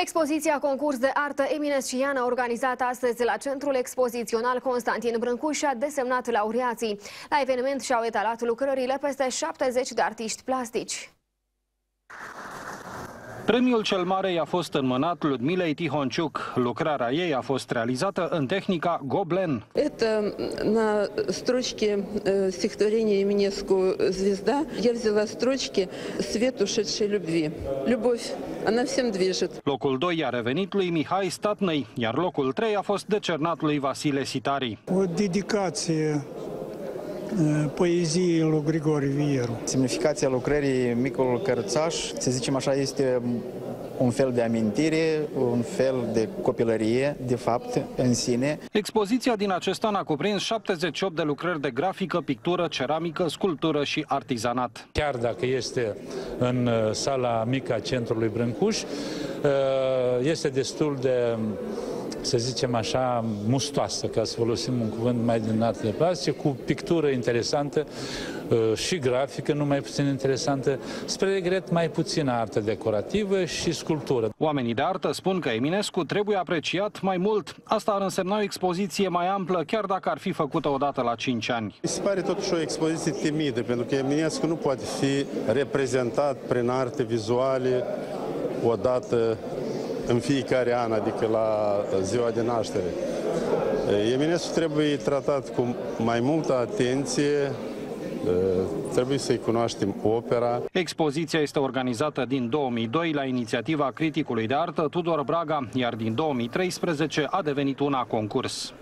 Expoziția Concurs de Artă Eminesciană organizată astăzi la Centrul Expozițional Constantin Brâncuș a desemnat laureații. La eveniment și-au etalat lucrările peste 70 de artiști plastici. Premiul cel mare i-a fost înmânat Ludmilei Tihonciuc. Lucrarea ei a fost realizată în tehnica Goblen. Это на строчке э, стихотворения Еминеску «Звезда» я взяла строчки «Свет ушедшей любви». Любовь, она всем движет. Locul 2 a revenit lui Mihai Statnăi, iar locul 3 a fost decernat lui Vasile Sitari. O dedicație uh, poeziei lui Grigore Vieru. Semnificația lucrării Micul Cărțaș, să zicem așa, este un fel de amintire, un fel de copilărie, de fapt, în sine. Expoziția din acest an a cuprins 78 de lucrări de grafică, pictură, ceramică, sculptură și artizanat. Chiar dacă este în uh, sala mică a centrului Brâncuș, uh, este destul de să zicem așa, mustoasă, ca să folosim un cuvânt mai din artele plastice, cu pictură interesantă uh, și grafică, nu mai puțin interesantă, spre regret mai puțină artă decorativă și sculptură. Oamenii de artă spun că Eminescu trebuie apreciat mai mult. Asta ar însemna o expoziție mai amplă, chiar dacă ar fi făcută odată la 5 ani. Mi se pare totuși o expoziție timidă, pentru că Eminescu nu poate fi reprezentat prin arte vizuale odată în fiecare an, adică la ziua de naștere. Eminescu trebuie tratat cu mai multă atenție, trebuie să-i cunoaștem opera. Expoziția este organizată din 2002 la inițiativa criticului de artă Tudor Braga, iar din 2013 a devenit una concurs.